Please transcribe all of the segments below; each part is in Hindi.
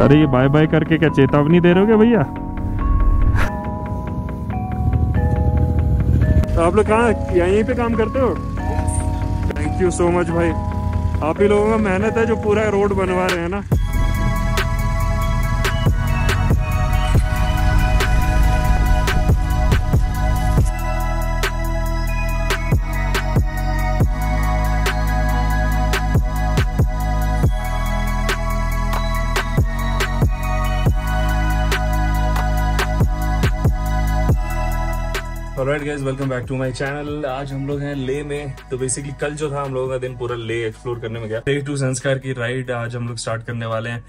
अरे ये बाय बाय करके क्या चेतावनी दे रहे हो भैया? तो आप लोग कहाँ यहीं पे काम करते हो? थैंक यू सो मच भाई। आप ही लोगों का मेहनत है जो पूरा रोड बनवा रहे हैं ना। Alright guys welcome back to my channel आज हम लोग हैं ले में। तो बेसिकली कल जो था, हम लोगों का दिन पूरा ले एक्सप्लोर करने में गया। डे टू संस्कार की राइड आज हम लोग स्टार्ट करने वाले हैं।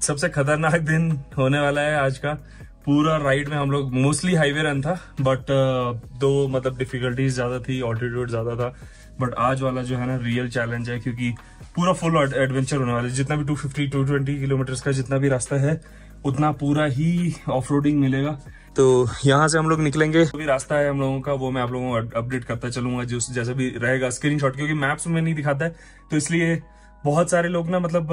सबसे खतरनाक दिन होने वाला है आज का। पूरा राइड में हम लोग मोस्टली हाईवे रन था बट दो मतलब डिफिकल्टीज ज़्यादा थी ऑल्टीट्यूड ज़्यादा था। बट आज वाला जो है ना रियल चैलेंज है, क्योंकि पूरा फुल एडवेंचर होने वाला है। जितना भी 250 220 किलोमीटर का जितना भी रास्ता है, उतना पूरा ही ऑफ़ मिलेगा। तो यहाँ से हम लोग निकलेंगे। जो भी रास्ता है हम लोगों का वो मैं आप लोगों को अपडेट करता चलूँगा जो जैसा भी रहेगा स्क्रीनशॉट क्योंकि मैप्स में नहीं दिखाता है। तो इसलिए बहुत सारे लोग ना मतलब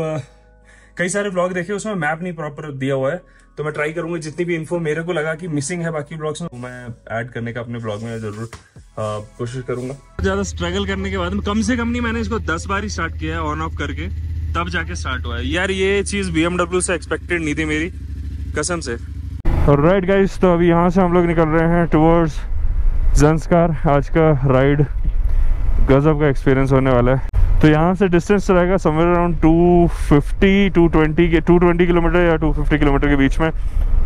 कई सारे ब्लॉग देखे उसमें मैप नहीं प्रॉपर दिया हुआ है। तो मैं ट्राई करूँगा जितनी भी इन्फो मेरे को लगा कि मिसिंग है बाकी ब्लॉग्स में मैं ऐड करने का अपने ब्लॉग में ज़रूर कोशिश करूँगा। ज़्यादा स्ट्रगल करने के बाद में कम से कम नहीं मैंने इसको दस बार ही स्टार्ट किया है ऑन ऑफ़ करके तब जाके स्टार्ट हुआ है। यार ये चीज़ बीएमडब्ल्यू से एक्सपेक्टेड नहीं थी मेरी कसम से। राइट गाइस तो अभी यहाँ से हम लोग निकल रहे हैं टुवर्ड्स जंस्कार आज का राइड गजब का एक्सपीरियंस होने वाला है। तो यहाँ से डिस्टेंस रहेगा समवेयर अराउंड 250 220 के 220 किलोमीटर या 250 किलोमीटर के बीच में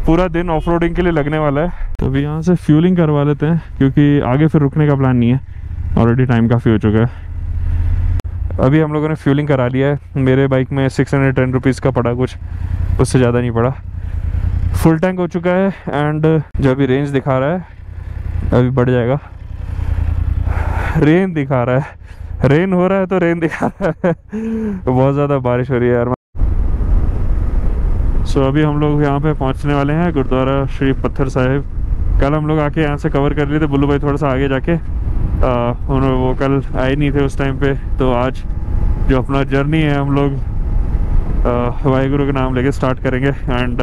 पूरा दिन ऑफ़ के लिए लगने वाला है। तो अभी यहाँ से फ्यूलिंग करवा लेते हैं, क्योंकि आगे फिर रुकने का प्लान नहीं है। ऑलरेडी टाइम काफ़ी हो चुका है। अभी हम लोगों ने फ्यूलिंग करा लिया है। मेरे बाइक में सिक्स हंड्रेड टेन रुपीज़ का पड़ा कुछ, उससे ज़्यादा नहीं पड़ा। फुल टैंक हो चुका है एंड जो अभी रेंज दिखा रहा है अभी बढ़ जाएगा। रेन दिखा रहा है। रेन हो रहा है तो रेन दिखा रहा है। बहुत ज़्यादा बारिश हो रही है यार। सो so, अभी हम लोग यहाँ पे पहुँचने वाले हैं गुरुद्वारा श्री पत्थर साहिब। कल हम लोग आके यहाँ से कवर कर लिए थे बुल्लू भाई थोड़ा सा आगे जाके। उन्होंने वो कल आए नहीं थे उस टाइम पे तो आज जो अपना जर्नी है हम लोग वाहिगुरु के नाम लेके स्टार्ट करेंगे। एंड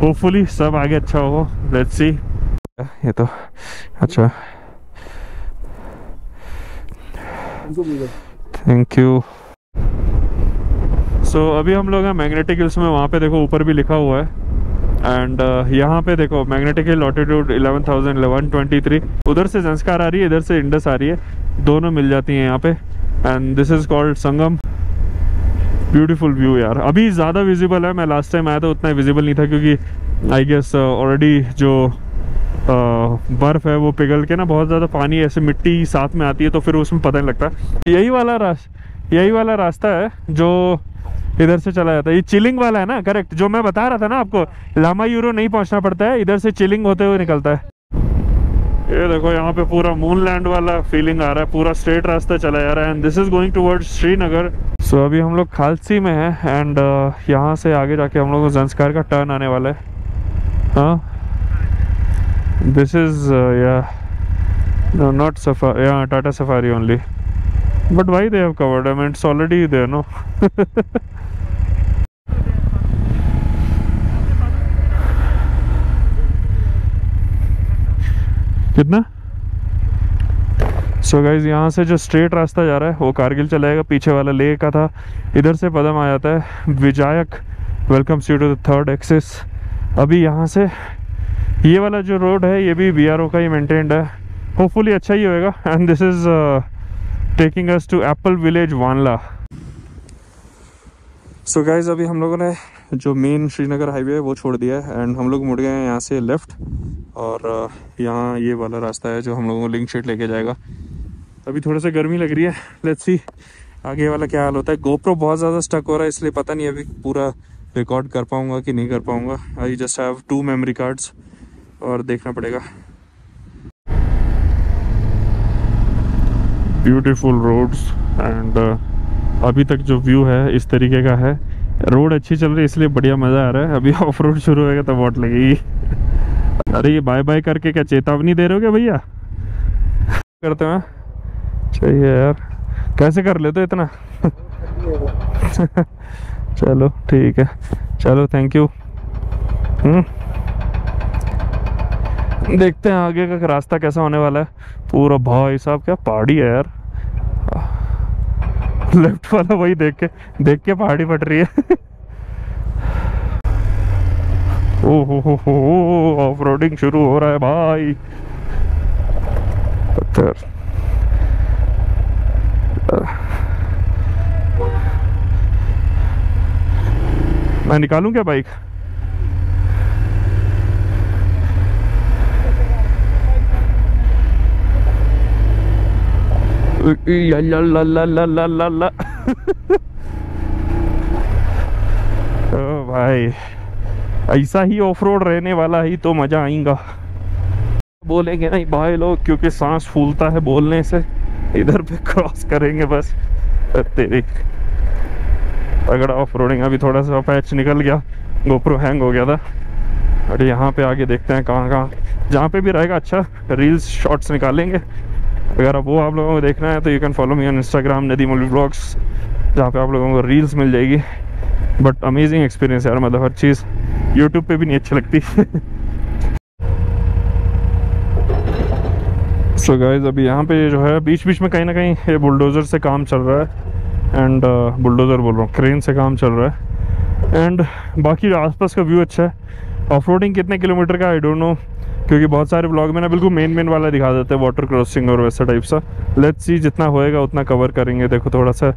होपफुली सब आगे अच्छा हो लेट्स सी ये तो अच्छा. थैंक यू सो अभी हम लोग हैं मैग्नेटिक हिल्स में. वहाँ पे देखो ऊपर भी लिखा हुआ है. एंड uh, यहाँ पे देखो मैग्नेटिक हिल ऑल्टीट्यूड 11,123 उधर से संस्कार आ रही है इधर से इंडस आ रही है. दोनों मिल जाती हैं यहाँ पे. And this is called Sangam. Beautiful view यार। अभी ज़्यादा विजिबल है। मैं लास्ट टाइम आया था उतना विजिबल नहीं था क्योंकि आई गेस ऑलरेडी जो uh, बर्फ़ है वो पिघल के ना बहुत ज़्यादा पानी ऐसे मिट्टी साथ में आती है तो फिर उसमें पता नहीं लगता। यही वाला रास्ता यही वाला रास्ता है जो इधर से चला जाता है। ये चिलिंग वाला है ना? करेक्ट जो मैं बता रहा था ना आपको लामा यूरो नहीं पहुँचना पड़ता है इधर से चिलिंग होते हुए निकलता है। ये देखो यहाँ पे पूरा मून लैंड वाला फीलिंग आ रहा है पूरा स्ट्रेट रास्ता चला जा रहा है and this is going towards Srinagar so अभी हम लोग खालसी में हैं एंड uh, यहाँ से आगे जाके हम लोग को जंस्कार का टर्न आने वाला है। हाँ this is yeah not Safari yeah Tata Safari only but why they have covered I mean already there no कितना? सो गाइज़ यहाँ से जो स्ट्रेट रास्ता जा रहा है वो कारगिल चला जाएगा पीछे वाला ले का था। इधर से पदम आ जाता है। विजायक welcome you to the third axis अभी यहाँ से ये वाला जो रोड है ये भी बीआरओ का ही मेंटेन्ड है। होपफुली अच्छा ही होएगा। And this is taking us to apple village Wanla so guys अभी हम लोगों ने जो मेन श्रीनगर हाईवे है वो छोड़ दिया है। एंड हम लोग मुड़ गए हैं यहाँ से लेफ़्ट और uh, यहाँ ये वाला रास्ता है जो हम लोगों को लिंक शीट लेके जाएगा। अभी थोड़ा सा गर्मी लग रही है। लेट्स सी आगे वाला क्या हाल होता है। गोप्रो बहुत ज़्यादा स्टक हो रहा है, इसलिए पता नहीं अभी पूरा रिकॉर्ड कर पाऊँगा कि नहीं कर पाऊँगा। I just have to memory cards और देखना पड़ेगा। ब्यूटीफुल रोड्स एंड अभी तक जो व्यू है, इस तरीके का है। रोड अच्छी चल रही है, इसलिए बढ़िया मज़ा आ रहा है। अभी ऑफ़ रोड शुरू होएगा तो वोट लगेगी। अरे ये बाय बाय करके क्या चेतावनी दे रहे हो क्या भैया? करते हैं? चाहिए यार। कैसे कर लेते हो इतना? चलो, ठीक है। चलो थैंक यू हम्म। देखते हैं आगे का रास्ता कैसा होने वाला है। पूरा भाई साहब, क्या पहाड़ी है यार। लेफ़्ट वाला वही देख के देख के पहाड़ी पट रही है। ओहो हो हो ऑफ़ रोडिंग शुरू हो रहा है भाई। पत्थर। मैं निकालूं क्या बाइक? भाई, ऐसा ही ऑफ़ रोड रहने वाला ही तो मज़ा आएगा। बोलेंगे नहीं भाई लोग, क्योंकि सांस फूलता है बोलने से। इधर पे क्रॉस करेंगे बस। तेरी। तगड़ा ऑफ़ रोडिंग अभी थोड़ा सा पैच निकल गया। गोप्रो हैंग हो गया था। और यहाँ पे आगे देखते हैं कहाँ कहाँ। जहाँ पे भी रहेगा अच्छा रील्स शॉर्ट्स निकालेंगे। अगर अब वो आप लोगों को देखना है तो you can follow me on Instagram नदी मोली ब्लॉग्स जहाँ पे आप लोगों को रील्स मिल जाएगी। बट अमेजिंग एक्सपीरियंस यार मतलब हर चीज़। यूट्यूब पे भी नहीं अच्छी लगती। सो so गाइस अभी यहाँ पे जो है बीच बीच में कहीं ना कहीं ये बुलडोज़र से काम चल रहा है एंड बुलडोज़र बोल रहा हूँ क्रेन से काम चल रहा है एंड बाकी आसपास का व्यू अच्छा है। ऑफ़ कितने किलोमीटर का आई डोंट नो क्योंकि बहुत सारे ब्लॉग में ना बिल्कुल मेन मेन वाला दिखा देते हैं वाटर क्रॉसिंग और वैसा टाइप सा। लेट्स सी जितना होएगा, उतना कवर करेंगे। देखो, थोड़ा सा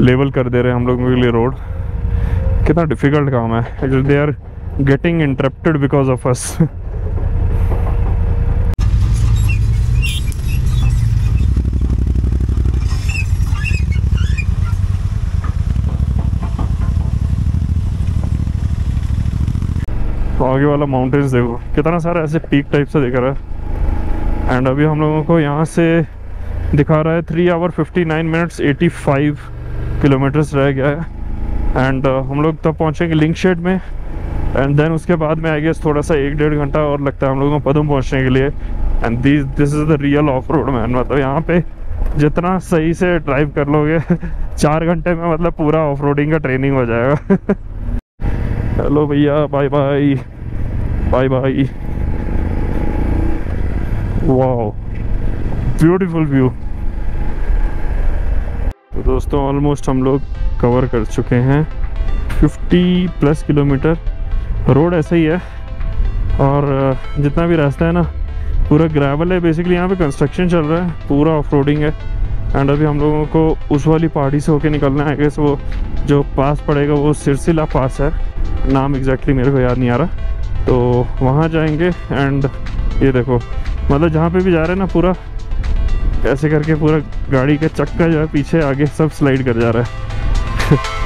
लेवल कर दे रहे हैं हम लोगों के लिए रोड कितना डिफ़िकल्ट काम है। They are getting interrupted because of us आगे वाला माउंटेन्स देखो। कितना सारा ऐसे पीक टाइप से दिख रहा है। एंड अभी हम लोगों को यहाँ से दिखा रहा है three hour fifty nine minutes eighty five kilometres रह गया है। एंड uh, हम लोग तब पहुँचेंगे लिंक शेड में। एंड देन उसके बाद में आई गेस थोड़ा सा एक डेढ़ घंटा और लगता है हम लोगों को पदम पहुँचने के लिए। And this this is the real off road man मतलब यहाँ पे जितना सही से ड्राइव कर लोगे चार घंटे में मतलब पूरा ऑफ़ का ट्रेनिंग हो जाएगा। हेलो भैया bye bye bye bye wow beautiful view तो दोस्तों ऑलमोस्ट हम लोग कवर कर चुके हैं। 50 प्लस किलोमीटर रोड ऐसा ही है। और जितना भी रास्ता है ना, पूरा ग्रेवल है। बेसिकली यहाँ पे कंस्ट्रक्शन चल रहा है। पूरा ऑफ़ रोडिंग है। एंड अभी हम लोगों को उस वाली पहाड़ी से होके निकलना है। वो जो पास पड़ेगा, वो सिरसिला पास है। नाम एग्जैक्टली exactly मेरे को याद नहीं आ रहा। तो वहाँ जाएँगे एंड ये देखो मतलब जहाँ पे भी जा रहे हैं ना पूरा, ऐसे करके पूरा गाड़ी का चक्का जो है पीछे आगे सब स्लाइड कर जा रहा है।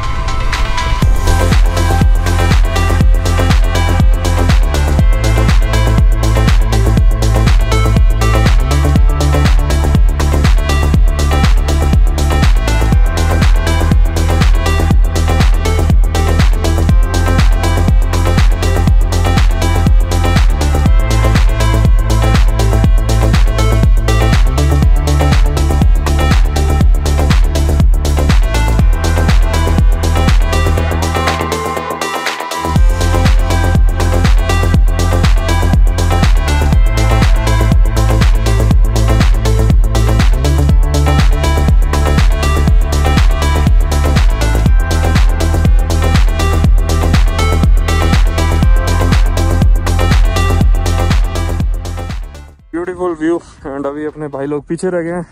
अभी अपने भाई लोग पीछे रह गए हैं।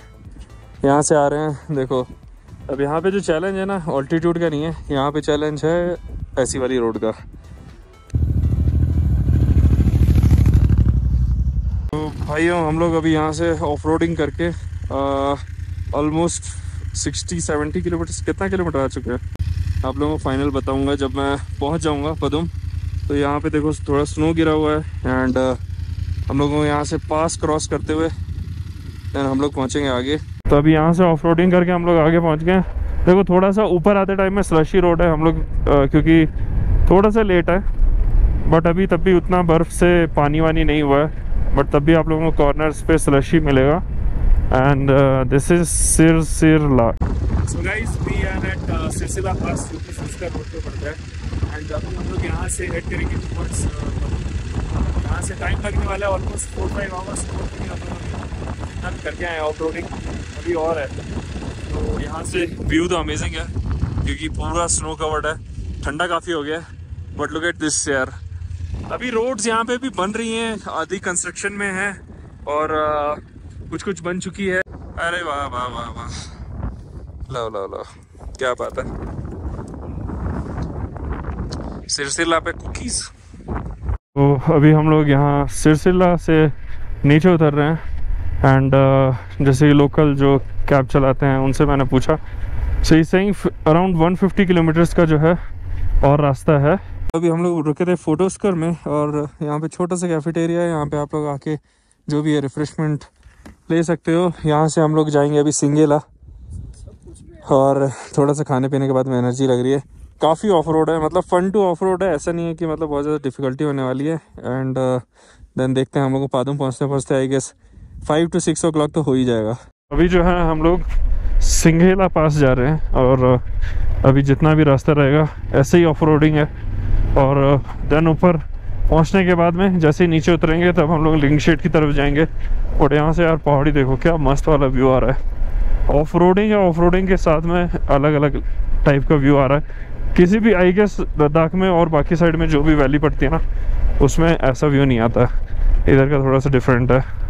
यहाँ से आ रहे हैं, देखो। अब यहाँ पे जो चैलेंज है ना ऑल्टीट्यूड का नहीं है, यहाँ पे चैलेंज है ऐसी वाली रोड का। तो भाइयों, हम लोग अभी यहाँ से ऑफ़ करके ऑलमोस्ट सिक्सटी सेवेंटी किलोमीटर कितना किलोमीटर आ चुके हैं? आप लोगों को फाइनल बताऊँगा जब मैं पहुँच जाऊँगा पदम। तो यहाँ पे देखो, थोड़ा स्नो गिरा हुआ है एंड हम लोगों को यहाँ से पास क्रॉस करते हुए देन हम लोग पहुँचेंगे आगे। तो अभी यहाँ से ऑफ़ करके हम लोग आगे पहुँच गए। देखो थोड़ा सा ऊपर आते टाइम में स्लशी रोड है। हम लोग क्योंकि थोड़ा सा लेट है। बट अभी तब भी उतना बर्फ़ से पानी वानी नहीं हुआ है। बट तब भी आप लोगों को कॉर्नर्स पे स्लशी मिलेगा। And this is Sirsir La so guys we are at सिलसिला पास जो कि सिस्का रोड पे पड़ता है। एंड अभी हम लोग यहाँ से हेड करेंगे टूवर्ड्स यहाँ से टाइम लगने वाला है ऑलमोस्ट फोर फाइव आवर्स हम करके आए ऑफ़ रोडिंग अभी और है। तो यहाँ से व्यू तो अमेजिंग है क्योंकि पूरा स्नो कवर्ड है। ठंडा काफ़ी हो गया है बट लुक एट दिस यार। अभी रोड्स यहाँ पे भी बन रही हैं आधी कंस्ट्रक्शन में है और uh, कुछ कुछ बन चुकी है। अरे वाह वाह वाह वाह। लो लो लो क्या बात है। सिरसिला पे कुकीज तो अभी हम लोग यहाँ सिरसिला से नीचे उतर रहे हैं। एंड uh, जैसे लोकल जो कैब चलाते हैं उनसे मैंने पूछा। So he saying around 150 kilometres का जो है और रास्ता है। अभी हम लोग रुके थे फोटोस्कर में और यहाँ पे छोटा सा कैफेटेरिया है यहाँ पे आप लोग आके जो भी है रिफ्रेशमेंट ले सकते हो। यहाँ से हम लोग जाएँगे अभी सिंगेला। और थोड़ा सा खाने पीने के बाद में एनर्जी लग रही है। काफ़ी ऑफ़ रोड है मतलब फन टू ऑफ़ रोड है ऐसा नहीं है कि मतलब बहुत ज़्यादा डिफिकल्टी होने वाली है। एंड देन देखते हैं हम लोग को पादुम पहुँचते पहुँचते I guess five to six o तो हो ही जाएगा। अभी जो है, हम लोग सिंघेला पास जा रहे हैं और अभी जितना भी रास्ता रहेगा, ऐसे ही ऑफ़ है। और देन ऊपर पहुँचने के बाद में जैसे ही नीचे उतरेंगे, तब हम लोग लिंक शेड की तरफ़ जाएँगे। और यहाँ से यार पहाड़ी देखो, क्या मस्त वाला व्यू आ रहा है। ऑफ़ रोडिंग या ऑफ़ रोडिंग के साथ में अलग अलग टाइप का व्यू आ रहा है। किसी भी आई गेस लद्दाख में और बाकी साइड में जो भी वैली पड़ती है ना, उसमें ऐसा व्यू नहीं आता। इधर का थोड़ा सा डिफरेंट है।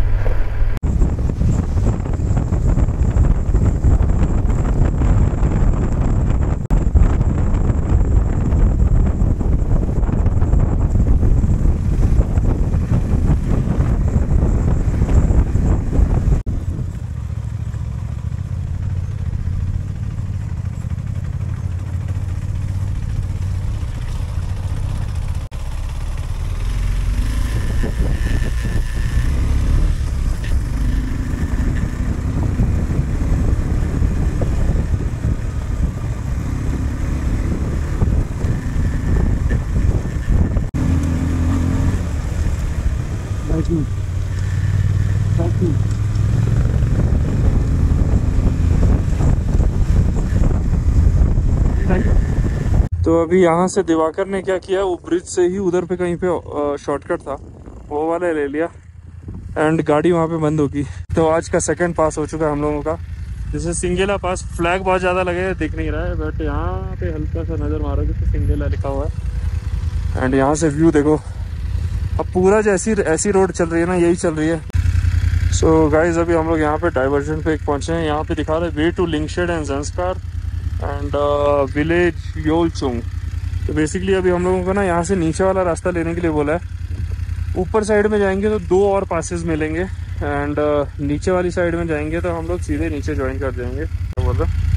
तो अभी यहाँ से दिवाकर ने क्या किया? वो ब्रिज से ही उधर पे कहीं पे शॉर्टकट था। वो वाला ले लिया। एंड गाड़ी वहाँ पे बंद होगी तो आज का सेकंड पास हो चुका है हम लोगों का। जैसे सिंगेला पास फ्लैग बहुत ज़्यादा लगे, दिख नहीं रहा है बट यहाँ पे हल्का सा नज़र मारोगे तो सिंगेला लिखा हुआ है। एंड यहाँ से व्यू देखो। अब पूरा जैसी, ऐसी रोड चल रही है ना, यही चल रही है। सो so, गाइज़ अभी हम लोग यहाँ पे डाइवर्जन पे एक पहुँचे हैं। यहाँ पे दिखा रहे way to Lingshed and Zanskar and village Yulchung तो बेसिकली अभी हम लोगों को ना यहाँ से नीचे वाला रास्ता लेने के लिए बोला है। ऊपर साइड में जाएँगे तो दो और पासेस मिलेंगे एंड uh, नीचे वाली साइड में जाएँगे तो हम लोग सीधे नीचे ज्वाइन कर जाएँगे बोल रहा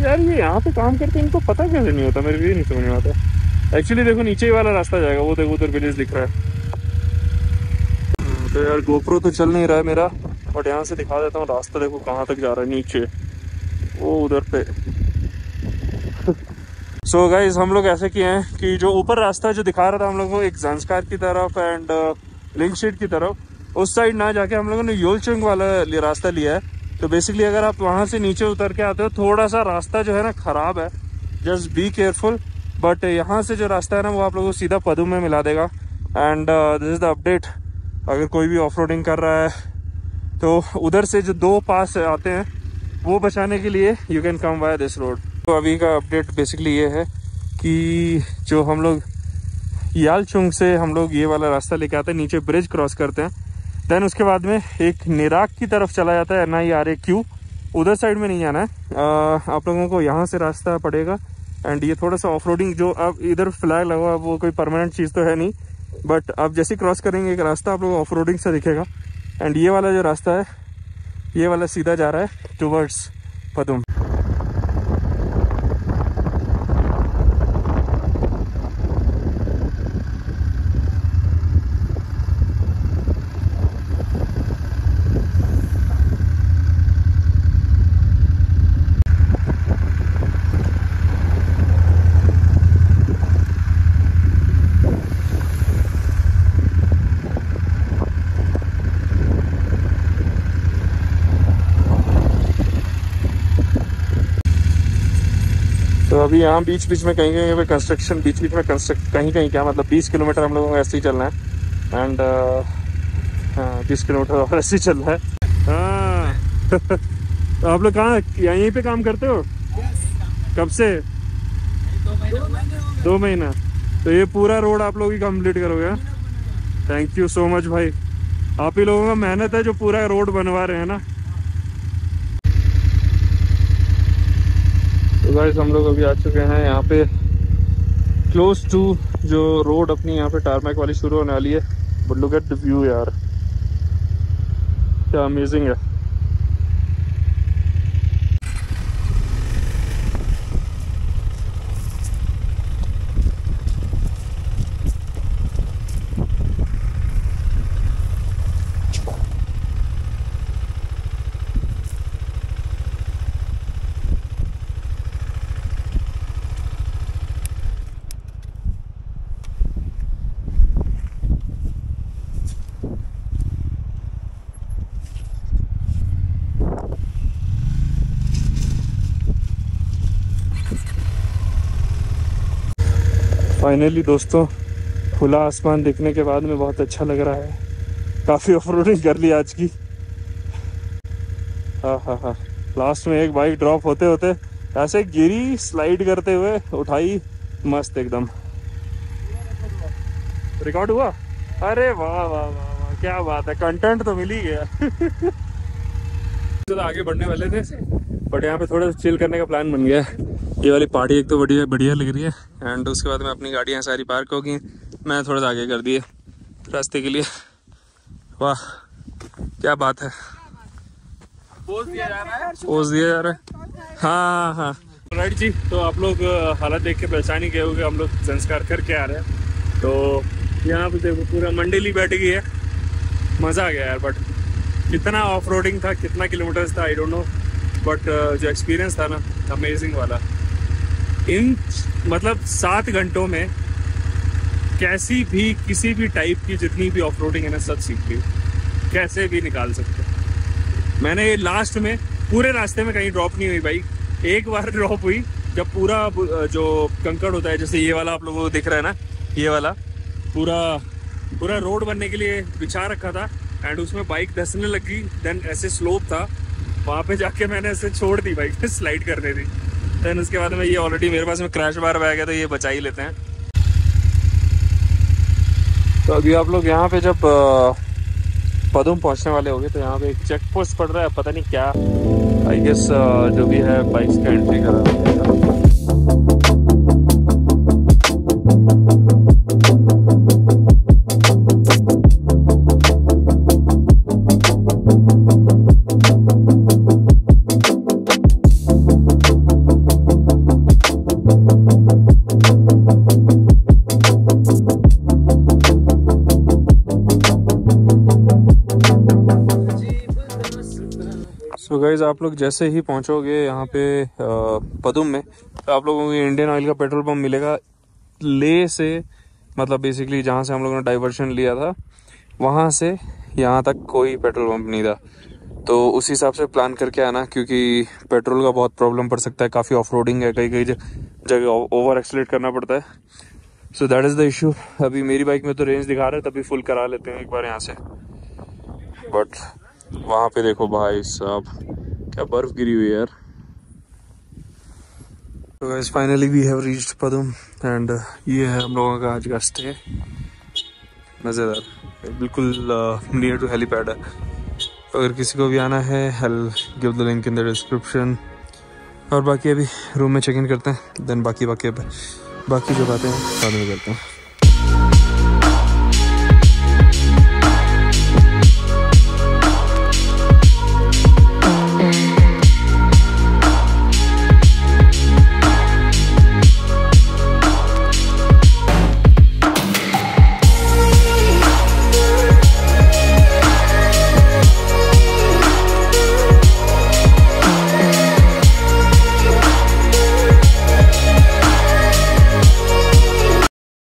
यार ये यहाँ पे काम करते इनको पता कैसे नहीं होता? मेरे भी नहीं समझ में आता। एक्चुअली देखो नीचे वाला रास्ता जाएगा। वो देखो उधर विलेज दिख रहा है। तो यार गोप्रो तो चल नहीं रहा है मेरा बट यहाँ से दिखा देता हूँ, रास्ता देखो कहाँ तक जा रहा है, नीचे। वो उधर पे। सो so गाइज़ हम लोग ऐसे किए हैं कि जो ऊपर रास्ता जो दिखा रहा था हम लोग को एक जंसकार की तरफ़ एंड लिंक शीट की तरफ़, उस साइड ना जाके हम लोगों ने योलचंग वाला रास्ता लिया है। तो बेसिकली अगर आप वहाँ से नीचे उतर के आते हो थोड़ा सा रास्ता जो है ना खराब है। जस्ट बी केयरफुल बट यहाँ से जो रास्ता है ना, वो आप लोगों को सीधा पदू में मिला देगा। And this is the update अगर कोई भी ऑफ़ कर रहा है तो उधर से जो दो पास आते हैं वो बचाने के लिए you can come by this road तो अभी का अपडेट बेसिकली ये है कि जो हम लोग यालचुंग से हम लोग ये वाला रास्ता लेके आते हैं नीचे ब्रिज क्रॉस करते हैं। देन उसके बाद में एक निराक की तरफ़ चला जाता है N I R A Q उधर साइड में नहीं जाना है। आ, आप लोगों को यहाँ से रास्ता पड़ेगा। एंड ये थोड़ा सा ऑफ़ जो अब इधर फ्लैग लगा हुआ वो कोई परमानेंट चीज़ तो है नहीं। बट आप जैसे क्रॉस करेंगे, एक रास्ता आप लोग ऑफ़ रोडिंग से दिखेगा। एंड ये वाला जो रास्ता है, ये वाला सीधा जा रहा है टूवर्ड्स पदुम अभी यहाँ बीच बीच में कहीं कहीं कंस्ट्रक्शन बीच बीच में कंस्ट्रक्ट कहीं कहीं क्या मतलब 20 किलोमीटर हम लोगों को ऐसे ही चलना है। एंड हाँ बीस किलोमीटर और ऐसे ही चलना है। हाँ। तो आप लोग कहाँ, यहीं पे काम करते हो? कब से? दो महीना। तो ये पूरा रोड आप लोग ही कंप्लीट करोगे थैंक यू सो मच भाई। आप ही लोगों का मेहनत है जो पूरा रोड बनवा रहे हैं ना। तो गाइस हम लोग अभी आ चुके हैं यहाँ पे क्लोज टू जो रोड अपनी यहाँ पे टारमैक वाली शुरू होने वाली है। But look at the view यार। क्या अमेजिंग है। फाइनली दोस्तों, खुला आसमान देखने के बाद में बहुत अच्छा लग रहा है। काफ़ी ऑफ़ कर ली आज की। हाँ हाँ हाँ। लास्ट में एक बाइक ड्रॉप होते होते ऐसे गिरी स्लाइड करते हुए, उठाई मस्त एकदम। रिकॉर्ड हुआ? अरे वाह वाह वाह वाह, क्या बात है। कंटेंट तो मिल ही गया चलो, आगे बढ़ने वाले थे। बट यहाँ पे थोड़ा सा चिल करने का प्लान बन गया ये वाली पार्टी एक तो बढ़िया बढ़िया लग रही है। एंड उसके बाद में अपनी गाड़ियाँ सारी पार्क हो गई मैं थोड़ा सा आगे कर दिए रास्ते के लिए। वाह क्या बात है। पोज दिया जा रहा है। पोज दिया जा रहा है। हाँ हाँ हाँ। राइट जी तो आप लोग हालत देख के पहचान ही गए होगे हम लोग संस्कार करके आ रहे हैं। तो यहाँ पे देखो पूरा मंडली बैठ गई है। मज़ा आ गया यार बट कितना ऑफ़ रोडिंग था कितना किलोमीटर्स था आई डोंट नो बट जो एक्सपीरियंस था ना अमेजिंग वाला। इन मतलब सात घंटों में कैसी भी, किसी भी टाइप की जितनी भी ऑफ़ है ना सब सीख ली कैसे भी निकाल सकते मैंने लास्ट में, पूरे रास्ते में कहीं ड्रॉप नहीं हुई बाइक एक बार ड्रॉप हुई, जब पूरा, जो कंकड़ होता है, जैसे ये वाला आप लोगों को दिख रहा है ना, ये वाला, पूरा पूरा रोड बनने के लिए बिछा रखा था एंड उसमें बाइक धसने लगी देन ऐसे स्लोप था, वहाँ पे जाके मैंने ऐसे छोड़ दी बाइक स्लाइड करने दी। देन उसके बाद में ये ऑलरेडी मेरे पास में क्रैश बार बह गया तो ये बचा ही लेते हैं। तो अभी आप लोग यहाँ पे जब पदम पहुँचने वाले होंगे तो यहाँ पे एक चेक पोस्ट पड़ रहा है, पता नहीं क्या। आई गेस जो भी है बाइक्स का एंट्री करा आप लोग जैसे ही पहुंचोगे यहाँ पे पदुम में तो आप लोगों को इंडियन ऑयल का पेट्रोल पंप मिलेगा। ले से मतलब बेसिकली जहाँ से हम लोगों ने डाइवर्शन लिया था, वहाँ से यहाँ तक कोई पेट्रोल पंप नहीं था। तो उस हिसाब से प्लान करके आना, क्योंकि पेट्रोल का बहुत प्रॉब्लम पड़ सकता है। काफ़ी ऑफ़ रोडिंग है कई कई जगह ओवर एक्सलेट करना पड़ता है। So that is the issue अभी मेरी बाइक में तो रेंज दिखा रहा है, तभी फुल करा लेते हैं एक बार यहाँ से। बट वहाँ पे देखो भाई साहब क्या बर्फ़ गिरी हुई यार? तो guys finally we have reached Padum and ये है हम लोगों का आज का स्टे मज़ेदार. बिल्कुल नियर टू हेलीपैड है. अगर किसी को भी आना है I'll give the link in the description और बाकी अभी रूम में चेक इन करते हैं. देन बाकी बाकी अब बाकी जो बातें हैं, बाद में करते हैं.